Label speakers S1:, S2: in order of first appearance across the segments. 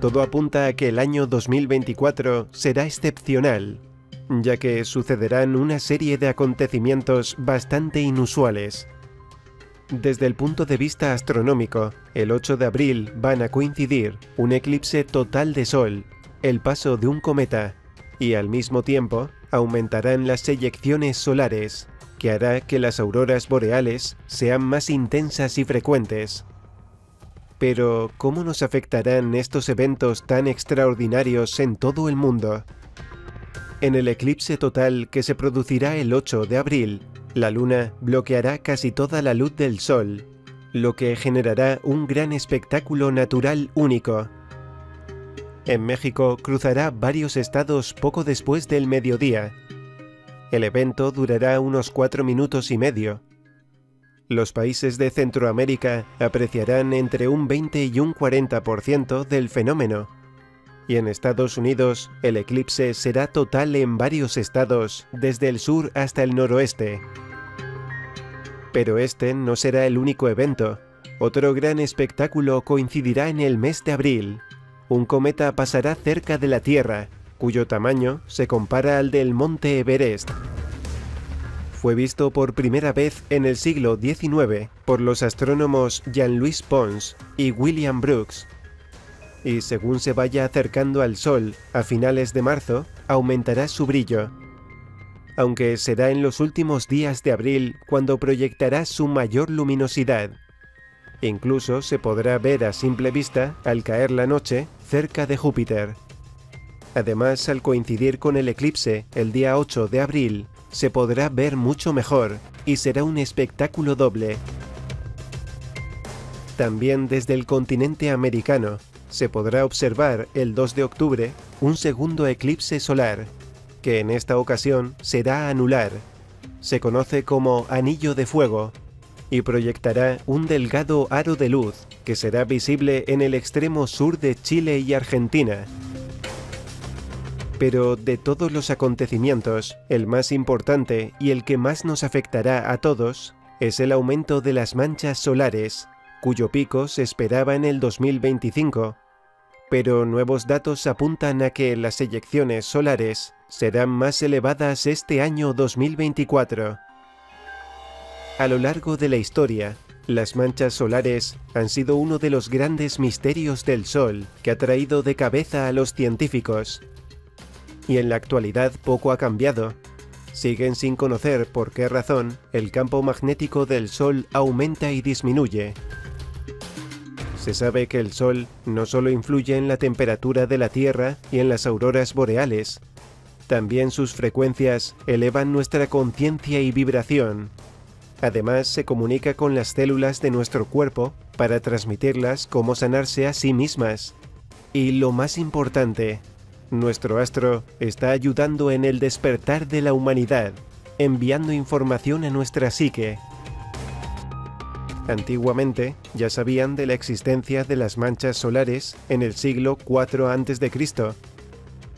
S1: todo apunta a que el año 2024 será excepcional, ya que sucederán una serie de acontecimientos bastante inusuales. Desde el punto de vista astronómico, el 8 de abril van a coincidir un eclipse total de Sol, el paso de un cometa, y al mismo tiempo aumentarán las eyecciones solares, que hará que las auroras boreales sean más intensas y frecuentes. Pero, ¿cómo nos afectarán estos eventos tan extraordinarios en todo el mundo? En el eclipse total que se producirá el 8 de abril, la luna bloqueará casi toda la luz del sol, lo que generará un gran espectáculo natural único. En México cruzará varios estados poco después del mediodía. El evento durará unos cuatro minutos y medio, los países de Centroamérica apreciarán entre un 20 y un 40% del fenómeno. Y en Estados Unidos, el eclipse será total en varios estados, desde el sur hasta el noroeste. Pero este no será el único evento. Otro gran espectáculo coincidirá en el mes de abril. Un cometa pasará cerca de la Tierra, cuyo tamaño se compara al del monte Everest fue visto por primera vez en el siglo XIX por los astrónomos Jean-Louis Pons y William Brooks. Y según se vaya acercando al Sol a finales de marzo, aumentará su brillo. Aunque será en los últimos días de abril cuando proyectará su mayor luminosidad. Incluso se podrá ver a simple vista al caer la noche cerca de Júpiter. Además, al coincidir con el eclipse el día 8 de abril, se podrá ver mucho mejor y será un espectáculo doble. También desde el continente americano se podrá observar el 2 de octubre un segundo eclipse solar, que en esta ocasión será anular. Se conoce como anillo de fuego y proyectará un delgado aro de luz que será visible en el extremo sur de Chile y Argentina, pero de todos los acontecimientos, el más importante y el que más nos afectará a todos es el aumento de las manchas solares, cuyo pico se esperaba en el 2025. Pero nuevos datos apuntan a que las eyecciones solares serán más elevadas este año 2024. A lo largo de la historia, las manchas solares han sido uno de los grandes misterios del Sol que ha traído de cabeza a los científicos y en la actualidad poco ha cambiado. Siguen sin conocer por qué razón el campo magnético del Sol aumenta y disminuye. Se sabe que el Sol no solo influye en la temperatura de la Tierra y en las auroras boreales, también sus frecuencias elevan nuestra conciencia y vibración. Además, se comunica con las células de nuestro cuerpo para transmitirlas cómo sanarse a sí mismas. Y lo más importante, nuestro astro está ayudando en el despertar de la humanidad, enviando información a nuestra psique. Antiguamente ya sabían de la existencia de las manchas solares en el siglo IV a.C.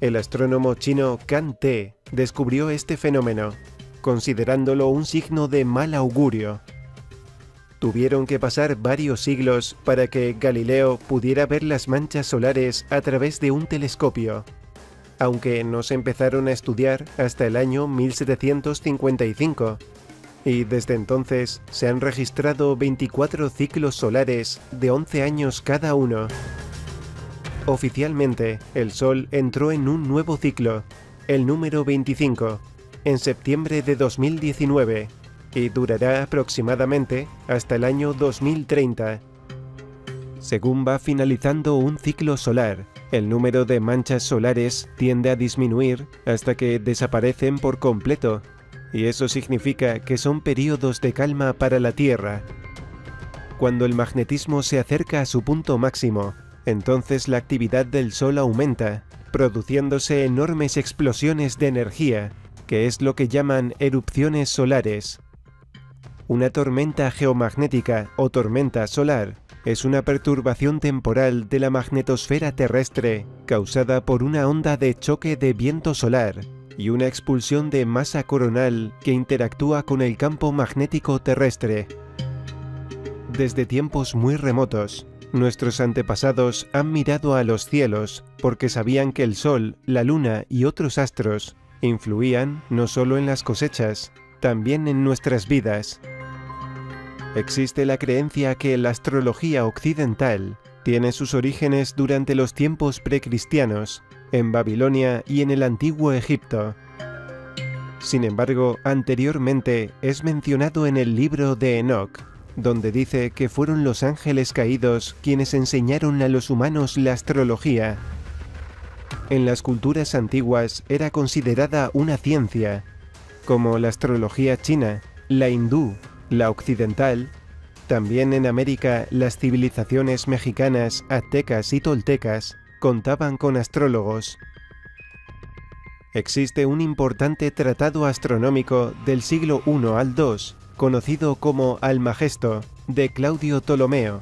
S1: El astrónomo chino Kan Te descubrió este fenómeno, considerándolo un signo de mal augurio. Tuvieron que pasar varios siglos para que Galileo pudiera ver las manchas solares a través de un telescopio, aunque no se empezaron a estudiar hasta el año 1755, y desde entonces se han registrado 24 ciclos solares de 11 años cada uno. Oficialmente, el Sol entró en un nuevo ciclo, el número 25, en septiembre de 2019, y durará aproximadamente hasta el año 2030. Según va finalizando un ciclo solar, el número de manchas solares tiende a disminuir hasta que desaparecen por completo, y eso significa que son periodos de calma para la Tierra. Cuando el magnetismo se acerca a su punto máximo, entonces la actividad del Sol aumenta, produciéndose enormes explosiones de energía, que es lo que llaman erupciones solares. Una tormenta geomagnética o tormenta solar es una perturbación temporal de la magnetosfera terrestre causada por una onda de choque de viento solar y una expulsión de masa coronal que interactúa con el campo magnético terrestre. Desde tiempos muy remotos, Nuestros antepasados han mirado a los cielos porque sabían que el Sol, la Luna y otros astros influían no solo en las cosechas, también en nuestras vidas. Existe la creencia que la astrología occidental tiene sus orígenes durante los tiempos precristianos, en Babilonia y en el antiguo Egipto. Sin embargo, anteriormente es mencionado en el libro de Enoch, donde dice que fueron los ángeles caídos quienes enseñaron a los humanos la astrología. En las culturas antiguas era considerada una ciencia, como la astrología china, la hindú, la occidental, también en América las civilizaciones mexicanas, aztecas y toltecas contaban con astrólogos. Existe un importante tratado astronómico del siglo I al II conocido como Almagesto, de Claudio Ptolomeo,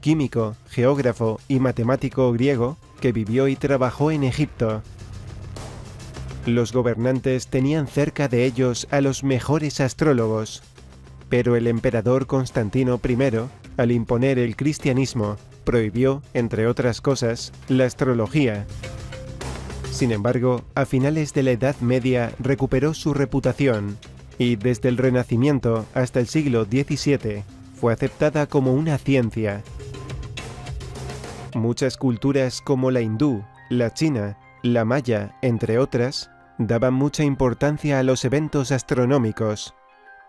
S1: químico, geógrafo y matemático griego que vivió y trabajó en Egipto. Los gobernantes tenían cerca de ellos a los mejores astrólogos, pero el emperador Constantino I, al imponer el cristianismo, prohibió, entre otras cosas, la astrología. Sin embargo, a finales de la Edad Media recuperó su reputación y desde el Renacimiento hasta el siglo XVII fue aceptada como una ciencia. Muchas culturas como la hindú, la china, la maya, entre otras, daban mucha importancia a los eventos astronómicos,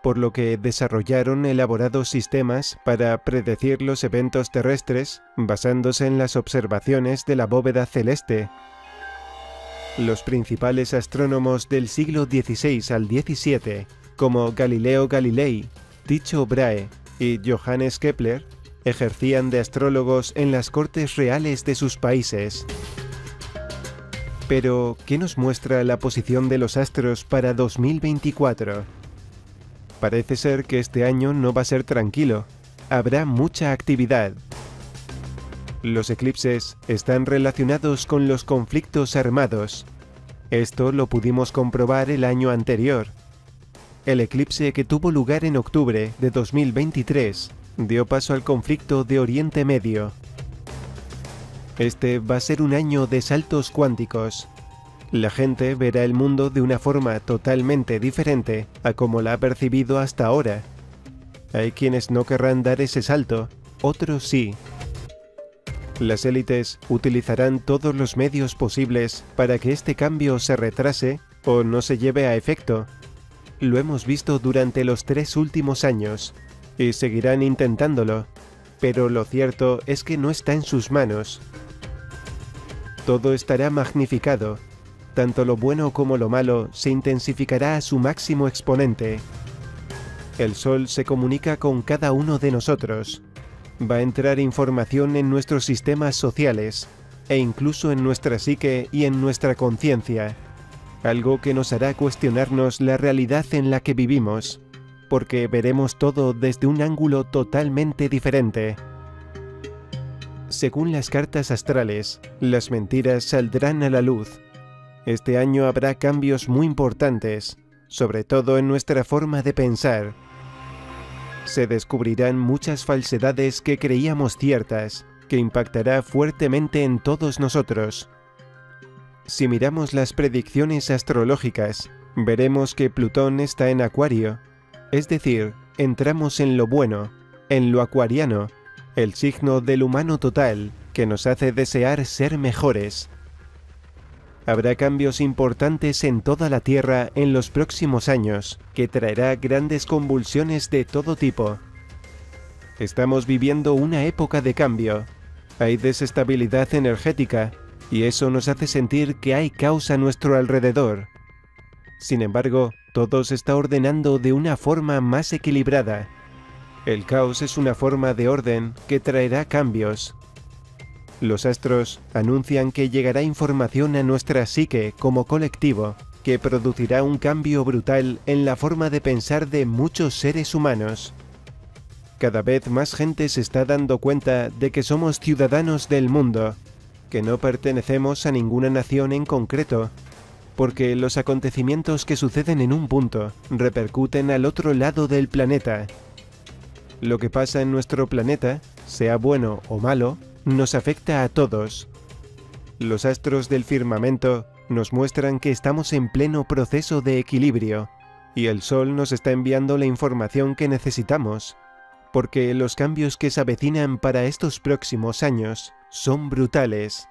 S1: por lo que desarrollaron elaborados sistemas para predecir los eventos terrestres basándose en las observaciones de la bóveda celeste. Los principales astrónomos del siglo XVI al XVII como Galileo Galilei, Tycho Brahe y Johannes Kepler, ejercían de astrólogos en las cortes reales de sus países. Pero, ¿qué nos muestra la posición de los astros para 2024? Parece ser que este año no va a ser tranquilo, habrá mucha actividad. Los eclipses están relacionados con los conflictos armados. Esto lo pudimos comprobar el año anterior, el eclipse que tuvo lugar en octubre de 2023 dio paso al conflicto de Oriente Medio. Este va a ser un año de saltos cuánticos. La gente verá el mundo de una forma totalmente diferente a como la ha percibido hasta ahora. Hay quienes no querrán dar ese salto, otros sí. Las élites utilizarán todos los medios posibles para que este cambio se retrase o no se lleve a efecto, lo hemos visto durante los tres últimos años, y seguirán intentándolo, pero lo cierto es que no está en sus manos. Todo estará magnificado, tanto lo bueno como lo malo se intensificará a su máximo exponente. El Sol se comunica con cada uno de nosotros. Va a entrar información en nuestros sistemas sociales, e incluso en nuestra psique y en nuestra conciencia algo que nos hará cuestionarnos la realidad en la que vivimos, porque veremos todo desde un ángulo totalmente diferente. Según las cartas astrales, las mentiras saldrán a la luz. Este año habrá cambios muy importantes, sobre todo en nuestra forma de pensar. Se descubrirán muchas falsedades que creíamos ciertas, que impactará fuertemente en todos nosotros. Si miramos las predicciones astrológicas, veremos que Plutón está en Acuario, es decir, entramos en lo bueno, en lo acuariano, el signo del humano total que nos hace desear ser mejores. Habrá cambios importantes en toda la Tierra en los próximos años, que traerá grandes convulsiones de todo tipo. Estamos viviendo una época de cambio. Hay desestabilidad energética, y eso nos hace sentir que hay caos a nuestro alrededor. Sin embargo, todo se está ordenando de una forma más equilibrada. El caos es una forma de orden que traerá cambios. Los astros anuncian que llegará información a nuestra psique como colectivo, que producirá un cambio brutal en la forma de pensar de muchos seres humanos. Cada vez más gente se está dando cuenta de que somos ciudadanos del mundo que no pertenecemos a ninguna nación en concreto, porque los acontecimientos que suceden en un punto repercuten al otro lado del planeta. Lo que pasa en nuestro planeta, sea bueno o malo, nos afecta a todos. Los astros del firmamento nos muestran que estamos en pleno proceso de equilibrio, y el Sol nos está enviando la información que necesitamos, porque los cambios que se avecinan para estos próximos años son brutales.